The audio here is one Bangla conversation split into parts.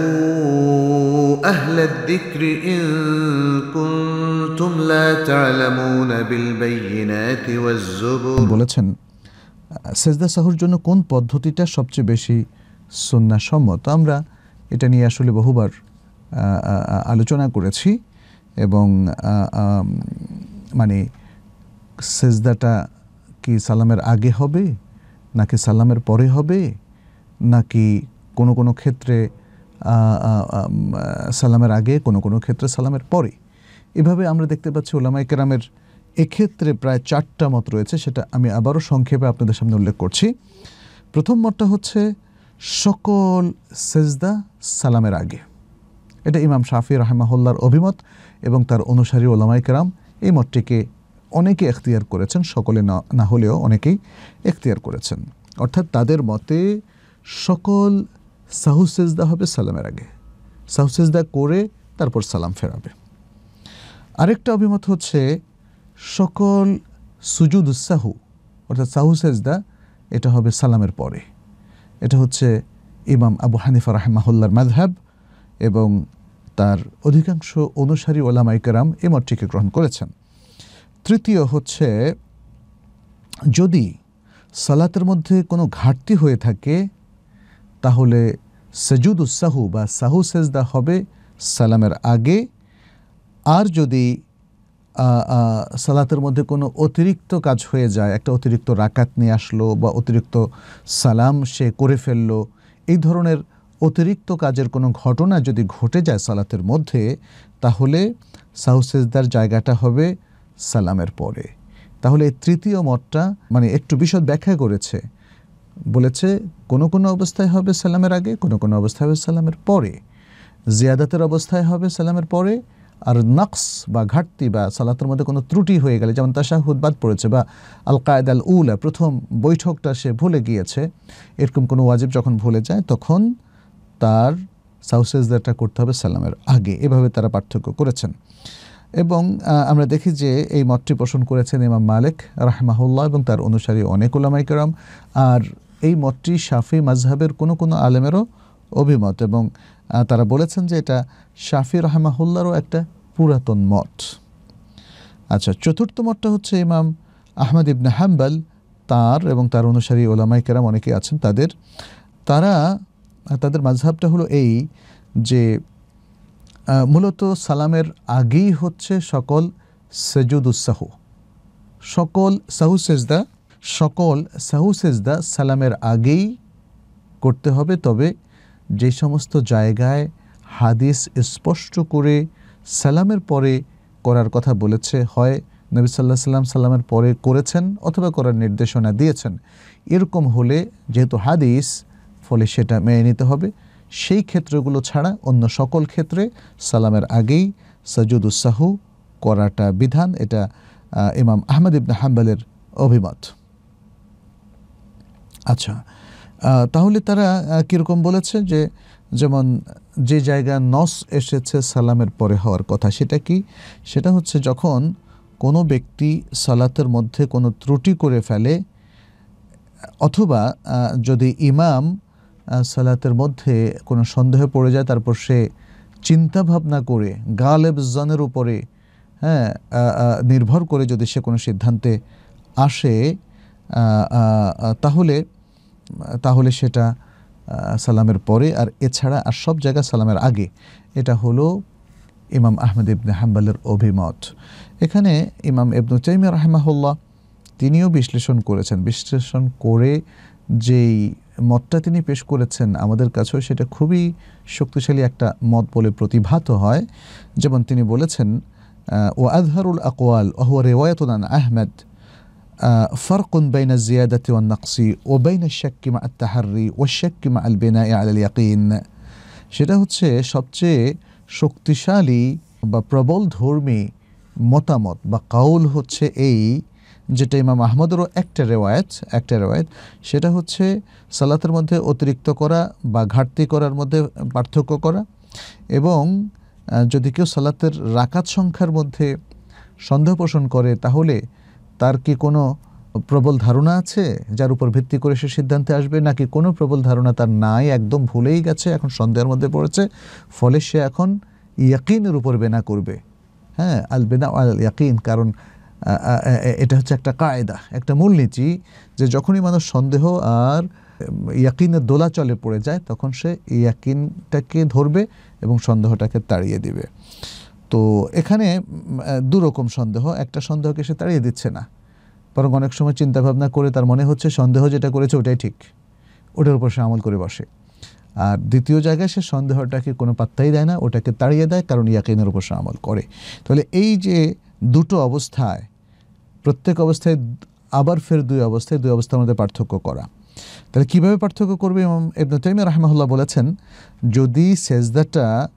فاسألوا أهل الذكر إن كنتم لا تعلمون بالبينات والزبر বলেছেন সেজদা সাহুর জন্য কোন পদ্ধতিটা সবচেয়ে বেশি সন্না সম্মত আমরা এটা নিয়ে আসলে বহুবার আহ, আহ, আলোচনা করেছি এবং আহ, আম, মানে সেজদাটা কি সালামের আগে হবে নাকি সালামের পরে হবে নাকি কোনো কোনো ক্ষেত্রে সালামের আগে, কোনো কোনো ক্ষেত্রে সালামের পরে। এভাবে আমরা দেখতে পাচ্ছি ওলামাই কেরামের এক্ষেত্রে প্রায় চারটা মত রয়েছে, সেটা আমি আবারও সংক্ষেপে আপনাদের সামনে উল্লেখ করছি। প্রথম মতটা হচ্ছে, সকল সেজদা সালামের আগে। এটা ইমাম শাফি রাহেমাহুল্লার অভিমত এবং তার অনুসারী ওলামাই কেরাম এই মতটিকে অনেকে এখতিয়ার করেছেন, সকলে না না হলেও অনেকেই এখতিয়ার করেছেন। অর্থাৎ তাদের মতে, সকল সাহু সেজদা হবে সালামের আগে। সাহু সেজদা করে তারপর সালাম ফেরাবে। আরেকটা অভিমত হচ্ছে, সকল সুজুদ সাহু, অর্থাৎ সাহু সেজদা, এটা হবে সালামের পরে। এটা হচ্ছে ইমাম আবু হানিফা রাহেমাহুল্লার মাযহাব এবং তার অধিকাংশ অনুসারী ওলামাইকেরাম এই মতটিকে গ্রহণ করেছেন। তৃতীয় হচ্ছে, যদি সালাতের মধ্যে কোনো ঘাটতি হয়ে থাকে তাহলে উসাহু বা সাহু সেজদা হবে সালামের আগে। আর যদি সালাতের মধ্যে কোনো অতিরিক্ত কাজ হয়ে যায়, একটা অতিরিক্ত রাকাত নিয়ে আসলো বা অতিরিক্ত সালাম সে করে ফেলল, এই ধরনের অতিরিক্ত কাজের কোনো ঘটনা যদি ঘটে যায় সালাতের মধ্যে, তাহলে সাহুসেজদার জায়গাটা হবে সালামের পরে। তাহলে এই তৃতীয় মতটা মানে একটু বিশদ ব্যাখ্যা করেছে। বলেছে, কোনো কোনো অবস্থায় হবে সালামের আগে, কোনো কোনো অবস্থায় হবে সালামের পরে। জিয়াদাতের অবস্থায় হবে সালামের পরে, আর নকস বা ঘাটতি বা সালাতের মধ্যে কোনো ত্রুটি হয়ে গেলে, যেমন তাশাহুদ বাদ পড়েছে বা আল কায়দ আল উলা প্রথম বৈঠকটা সে ভুলে গিয়েছে, এরকম কোনো ওয়াজিব যখন ভুলে যায়, তখন তার সাউসেজদারটা করতে হবে সালামের আগে। এভাবে তারা পার্থক্য করেছেন। এবং আমরা দেখি যে এই মতটি পোষণ করেছেন ইমাম মালিক রাহমাহুল্লাহ এবং তার অনুসারী অনেক ওলামাইকরাম আর এই মতটি শাফি মাজহাবের কোনো কোনো আলেমেরও অভিমত এবং তারা বলেছেন যে এটা শাফি রাহমাহুল্লারও একটা পুরাতন মত। আচ্ছা চতুর্থ মতটা হচ্ছে ইমাম আহমদ ইবনে হাম্বাল, তার এবং তার অনুসারী ওলামাই কেরাম অনেকে আছেন তাদের। তারা, তাদের মাঝহাবটা হলো এই যে মূলত সালামের আগেই হচ্ছে সকল সেজুদ উসাহু সকল সাহু সেজদা সকল সাহু সেজদা সালামের আগেই করতে হবে, তবে যে সমস্ত জায়গায় হাদিস স্পষ্ট করে সালামের পরে করার কথা বলেছে, হয় নবী সাল্লাহ সাল্লাম সাল্লামের পরে করেছেন অথবা করার নির্দেশনা দিয়েছেন, এরকম হলে যেহেতু হাদিস, ফলে সেটা মেনে নিতে হবে। সেই ক্ষেত্রগুলো ছাড়া অন্য সকল ক্ষেত্রে সালামের আগেই সাজুদ উসাহু করাটা বিধান, এটা ইমাম আহমদ ইবনে হাম্বালের অভিমত। আচ্ছা তাহলে তারা কীরকম বলেছে যে, যেমন যে জায়গা নস এসেছে সালামের পরে হওয়ার কথা, সেটা কি? সেটা হচ্ছে যখন কোনো ব্যক্তি সালাতের মধ্যে কোনো ত্রুটি করে ফেলে, অথবা যদি ইমাম সালাতের মধ্যে কোনো সন্দেহে পড়ে যায়, তারপর সে চিন্তা ভাবনা করে, গালেব জনের উপরে হ্যাঁ নির্ভর করে যদি সে কোনো সিদ্ধান্তে আসে তাহলে তাহলে সেটা সালামের পরে, আর এছাড়া, আর সব জায়গা সালামের আগে, এটা হলো ইমাম আহমেদ ইবনে হাম্বালের অভিমত। এখানে ইমাম ইবনু তাইমিয়া রাহেমাহুল্লাহ, তিনিও বিশ্লেষণ করেছেন। বিশ্লেষণ করে যেই মতটা তিনি পেশ করেছেন আমাদের কাছেও, সেটা খুবই শক্তিশালী একটা মত বলে প্রতিভাত হয়। যেমন তিনি বলেছেন ও আজহারুল আকওয়াল ওহুয়া রেওয়ায়তুন আন আহমেদ فرق بين الزيادة والنقص وبين الشك مع التحري والشك مع البناء على اليقين সেটা হচ্ছে সবচেয়ে শক্তিশালী বা প্রবল ধর্মী মতামত বা কাউল হচ্ছে এই যেটা ইমাম আহমদেরও একটা রেওয়ায়ত একটা রেওয়ায়ত সেটা হচ্ছে সালাতের মধ্যে অতিরিক্ত করা বা ঘাটতি করার মধ্যে পার্থক্য করা এবং আহ, যদি কেউ সালাতের রাকাত সংখ্যার মধ্যে সন্দেহ পোষণ করে তাহলে তার কি কোনো প্রবল ধারণা আছে যার উপর ভিত্তি করে সে সিদ্ধান্তে আসবে? নাকি কোনো প্রবল ধারণা তার নাই, একদম ভুলেই গেছে, এখন সন্দেহের মধ্যে পড়েছে? ফলে সে এখন ইয়াকিনের উপর বেনা করবে। হ্যাঁ আল বেনা আল ইয়াকিন কারণ এটা হচ্ছে একটা কায়দা, একটা মূলনীতি যে যখনই মানুষ সন্দেহ আর ইয়াকিনের দোলাচলে পড়ে যায়, তখন সে ইয়াকিনটাকে ধরবে এবং সন্দেহটাকে তাড়িয়ে দিবে। তো এখানে দুরকম সন্দেহ। একটা সন্দেহকে সে তাড়িয়ে দিচ্ছে না। বরং অনেক সময় চিন্তা ভাবনা করে তার মনে হচ্ছে সন্দেহ যেটা করেছে ওটাই ঠিক। ওটার উপর সে আমল করে বসে। আর দ্বিতীয় জায়গায় সে সন্দেহটাকে কোনো পাত্তাই দেয় না, ওটাকে তাড়িয়ে দেয়, কারণ ইয়াকিনের উপর সে আমল করে। তাহলে এই যে দুটো অবস্থায়, প্রত্যেক অবস্থায় আবার ফের দুই অবস্থায়, দুই অবস্থার মধ্যে পার্থক্য করা। তাহলে কীভাবে পার্থক্য করবে এবং ইবনে তাইমিয়া রাহমাহুল্লাহ বলেছেন, যদি সেজদাটা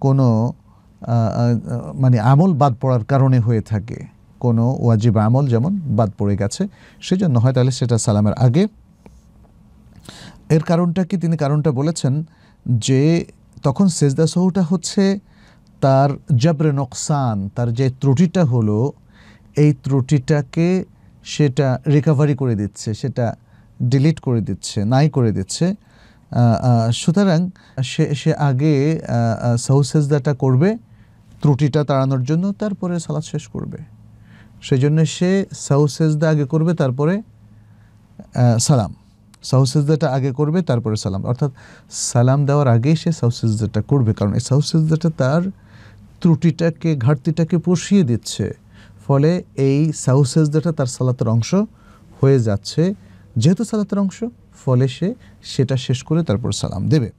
কোনো মানে আমল বাদ পড়ার কারণে হয়ে থাকে কোনো ওয়াজিব আমল, যেমন বাদ পড়ে গেছে, সেজন্য হয় তাহলে সেটা সালামের আগে। এর কারণটা কি? তিনি কারণটা বলেছেন যে তখন সেজদা সহুটা হচ্ছে তার জবরে নকসান, তার যে ত্রুটিটা হলো, এই ত্রুটিটাকে সেটা রিকাভারি করে দিচ্ছে, সেটা ডিলিট করে দিচ্ছে, নাই করে দিচ্ছে। সুতরাং সে সে আগে সৌসেজদাটা করবে ত্রুটিটা তাড়ানোর জন্য তারপরে সালাদ শেষ করবে। সেই জন্য সে সাউসেজদা আগে করবে, তারপরে সালাম। সাউসেজদাটা আগে করবে, তারপরে সালাম। অর্থাৎ সালাম দেওয়ার আগেই সে সাউসেজদাটা করবে, কারণ এই সাউসেজদাটা তার ত্রুটিটাকে, ঘাটতিটাকে পুষিয়ে দিচ্ছে। ফলে এই সাউসেজদাটা তার সালাতের অংশ হয়ে যাচ্ছে। যেহেতু সালাতের অংশ, ফলে সে সেটা শেষ করে তারপর সালাম দেবে।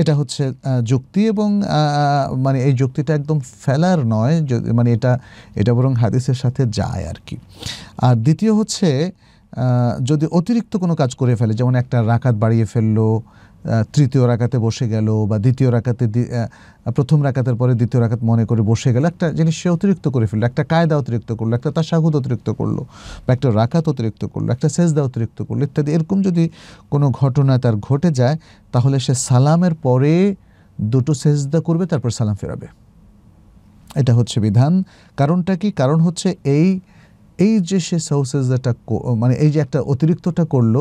এটা হচ্ছে যুক্তি এবং মানে এই যুক্তিটা একদম ফেলার নয় মানে এটা এটা বরং হাদিসের সাথে যায় আর কি। আর দ্বিতীয় হচ্ছে যদি অতিরিক্ত কোনো কাজ করে ফেলে, যেমন একটা রাকাত বাড়িয়ে ফেলল তৃতীয় রাকাতে বসে গেল বা দ্বিতীয় রাকাতে প্রথম রাকাতের পরে দ্বিতীয় রাকাত মনে করে বসে গেল। একটা জিনিস সে অতিরিক্ত করে ফেলল, একটা কায়দা অতিরিক্ত করল, একটা তাসাহুদ অতিরিক্ত করল বা একটা রাকাত অতিরিক্ত করল, একটা সেজদা অতিরিক্ত করল ইত্যাদি। এরকম যদি কোনো ঘটনা তার ঘটে যায়, তাহলে সে সালামের পরে দুটো সেজদা করবে, তারপর সালাম ফেরাবে। এটা হচ্ছে বিধান। কারণটা কি? কারণ হচ্ছে এই এই যে সে সাউসেজদাটা মানে এই যে একটা অতিরিক্তটা করল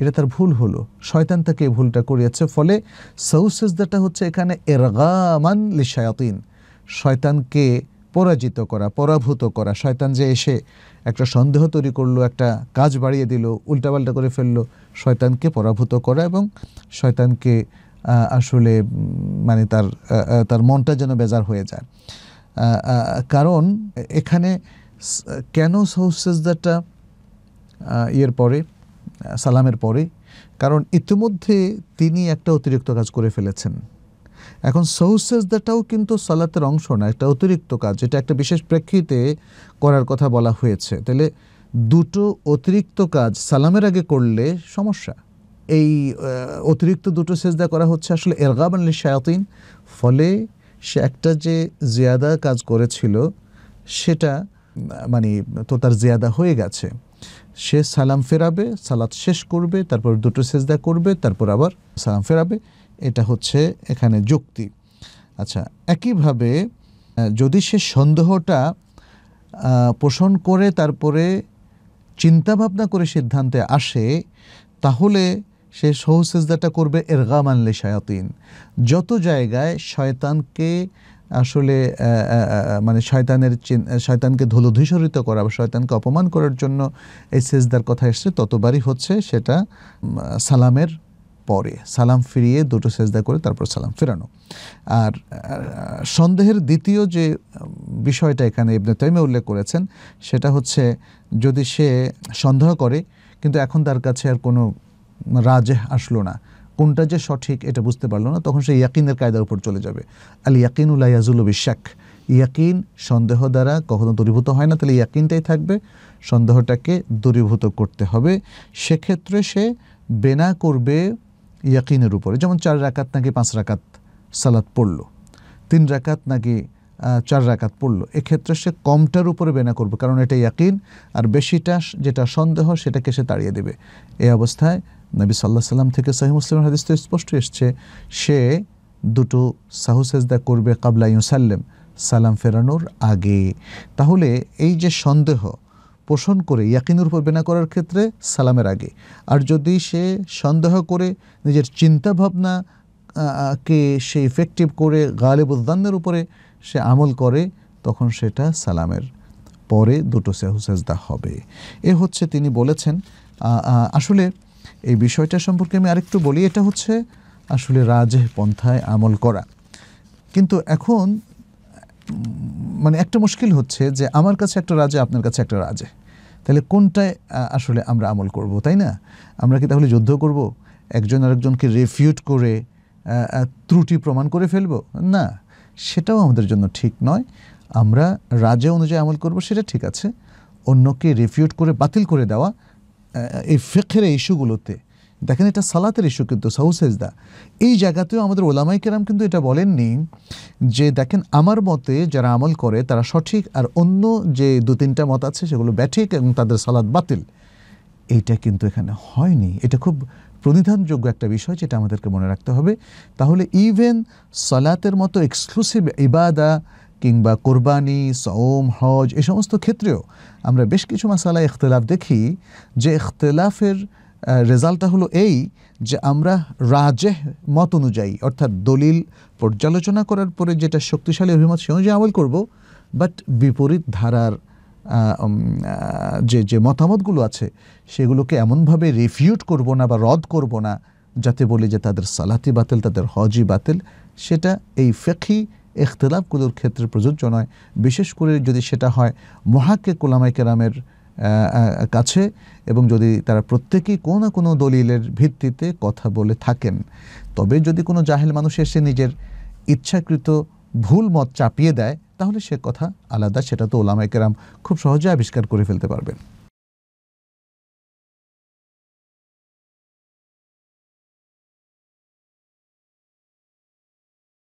এটা তার ভুল হলো। শয়তান তাকে এই ভুলটা করিয়েছে, ফলে সৌসেজদাটা হচ্ছে এখানে এরগামান লিশায়াতিন। শয়তানকে পরাজিত করা, পরাভূত করা। শয়তান যে এসে একটা সন্দেহ তৈরি করল, একটা কাজ বাড়িয়ে দিল, উল্টাপাল্টা করে ফেলল, শয়তানকে পরাভূত করা এবং শয়তানকে আসলে মানে তার তার মনটা যেন বেজার হয়ে যায়। কারণ এখানে কেন সৌসেজদাটা ইয়ের পরে সালামের পরে, কারণ ইতিমধ্যে তিনি একটা অতিরিক্ত কাজ করে ফেলেছেন। এখন সৌসেজদাটাও কিন্তু সালাতের অংশ না, একটা অতিরিক্ত কাজ এটা একটা বিশেষ প্রেক্ষিতে করার কথা বলা হয়েছে। তাহলে দুটো অতিরিক্ত কাজ সালামের আগে করলে সমস্যা। এই অতিরিক্ত দুটো সেজদা করা হচ্ছে আসলে এরগাব আনলি শায়াতিন, ফলে সে একটা যে জিয়াদা কাজ করেছিল, সেটা মানে তো তার জিয়াদা হয়ে গেছে। সে সালাম ফেরাবে, সালাত শেষ করবে, তারপর দুটো সেজদা করবে, তারপর আবার সালাম ফেরাবে। এটা হচ্ছে এখানে যুক্তি। আচ্ছা একইভাবে যদি সে সন্দেহটা পোষণ করে, তারপরে চিন্তা ভাবনা করে সিদ্ধান্তে আসে, তাহলে সে সহসেজদাটা করবে এরগা মানলে শায়াতিন। যত জায়গায় শয়তানকে আসলে মানে শয়তানের শয়তানকে ধুলোধূসরিত করা বা শয়তানকে অপমান করার জন্য এই সেজদার কথা এসছে, ততবারই হচ্ছে সেটা সালামের পরে। সালাম ফিরিয়ে দুটো সেজদা করে তারপর সালাম ফেরানো। আর সন্দেহের দ্বিতীয় যে বিষয়টা এখানে ইবনে তৈমে উল্লেখ করেছেন, সেটা হচ্ছে যদি সে সন্দেহ করে, কিন্তু এখন তার কাছে আর কোনো রাজে আসলো না কোনটা যে সঠিক এটা বুঝতে পারল না, তখন সে ইয়াকিনের কায়দার উপর চলে যাবে। আল ইয়াকিন উল্লাহ ইয়াজুল বিশ্বাক ইয়াকিন সন্দেহ দ্বারা কখনো দূরীভূত হয় না, তাহলে ইয়াকিনটাই থাকবে। সন্দেহটাকে দূরীভূত করতে হবে। সেক্ষেত্রে সে বেনা করবে ইয়াকিনের উপরে। যেমন চার রাকাত নাকি পাঁচ রাকাত সালাত পড়ল। তিন রাকাত নাকি চার রাকাত পড়ল। এক্ষেত্রে সে কমটার উপরে বেনা করবে, কারণ এটা ইয়াকিন, আর বেশিটা যেটা সন্দেহ, সেটাকে সে তাড়িয়ে দেবে। এই অবস্থায় নবী সাল্লাহ সাল্লাম থেকে সাহি মুসলিমের হাদিস তো স্পষ্ট এসছে, সে দুটো সাহুসেজদা করবে কাবলা ইউসাল্লেম, সালাম ফেরানোর আগে। তাহলে এই যে সন্দেহ পোষণ করে ইয়াকিনের উপর বেনা করার ক্ষেত্রে সালামের আগে। আর যদি সে সন্দেহ করে নিজের চিন্তা ভাবনা কে সে ইফেক্টিভ করে গালেবুদ্দানের উপরে সে আমল করে, তখন সেটা সালামের পরে দুটো সেহুসেজদা হবে। এ হচ্ছে তিনি বলেছেন আসলে এই বিষয়টা সম্পর্কে আমি আরেকটু বলি, এটা হচ্ছে আসলে রাজেহ পন্থায় আমল করা। কিন্তু এখন মানে একটা মুশকিল হচ্ছে যে আমার কাছে একটা রাজে, আপনার কাছে একটা রাজে। তাহলে কোনটায় আসলে আমরা আমল করব, তাই না? আমরা কি তাহলে যুদ্ধ করব? একজন আরেকজনকে রেফিউট করে ত্রুটি প্রমাণ করে ফেলব? না, সেটাও আমাদের জন্য ঠিক নয়। আমরা রাজে অনুযায়ী আমল করব, সেটা ঠিক আছে। অন্যকে রেফিউট করে বাতিল করে দেওয়া এই ফেকের ইস্যুগুলোতে, দেখেন এটা সালাতের ইস্যু কিন্তু সাউসেজদা এই জায়গাতেও আমাদের ওলামাই কেরাম কিন্তু এটা বলেননি যে, দেখেন আমার মতে যারা আমল করে তারা সঠিক আর অন্য যে দু তিনটা মত আছে সেগুলো ব্যাঠিক এবং তাদের সালাদ বাতিল। এইটা কিন্তু এখানে হয়নি। এটা খুব প্রণিধানযোগ্য একটা বিষয় যেটা আমাদেরকে মনে রাখতে হবে। তাহলে ইভেন সালাতের মতো এক্সক্লুসিভ ইবাদা কিংবা কোরবানি, সওম, হজ, এ সমস্ত ক্ষেত্রেও আমরা বেশ কিছু মাসালা ইখতলাফ দেখি যে ইখতলাফের রেজাল্টটা হলো এই যে আমরা রাজেহ মত অনুযায়ী, অর্থাৎ দলিল পর্যালোচনা করার পরে যেটা শক্তিশালী অভিমত সে অনুযায়ী আমল করব বাট বিপরীত ধারার যে যে মতামতগুলো আছে সেগুলোকে এমনভাবে রিফিউট করব না বা রদ করব না যাতে বলি যে তাদের সালাতি বাতিল, তাদের হজই বাতিল, সেটা এই ফেকি ইখতলাফগুলোর ক্ষেত্রে প্রযোজ্য নয়। বিশেষ করে যদি সেটা হয় মহাক্কে কোলামাই কেরামের কাছে এবং যদি তারা প্রত্যেকেই কোনো না কোনো দলিলের ভিত্তিতে কথা বলে থাকেন, তবে যদি কোনো জাহেল মানুষ এসে নিজের ইচ্ছাকৃত ভুল মত চাপিয়ে দেয়, তাহলে সে কথা আলাদা, সেটা তো ওলামাই কেরাম খুব সহজে আবিষ্কার করে ফেলতে পারবেন।